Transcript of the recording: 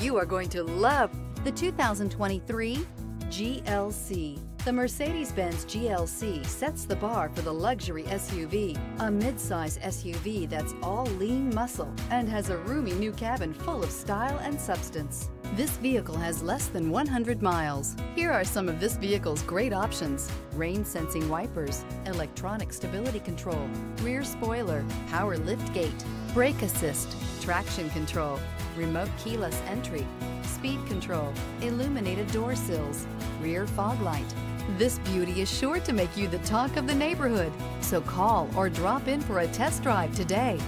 you are going to love the 2023 GLC. The Mercedes-Benz GLC sets the bar for the luxury SUV, a midsize SUV that's all lean muscle and has a roomy new cabin full of style and substance. This vehicle has less than 100 miles. Here are some of this vehicle's great options. Rain sensing wipers, electronic stability control, rear spoiler, power lift gate, brake assist, traction control, remote keyless entry, speed control, illuminated door sills, rear fog light. This beauty is sure to make you the talk of the neighborhood. So call or drop in for a test drive today.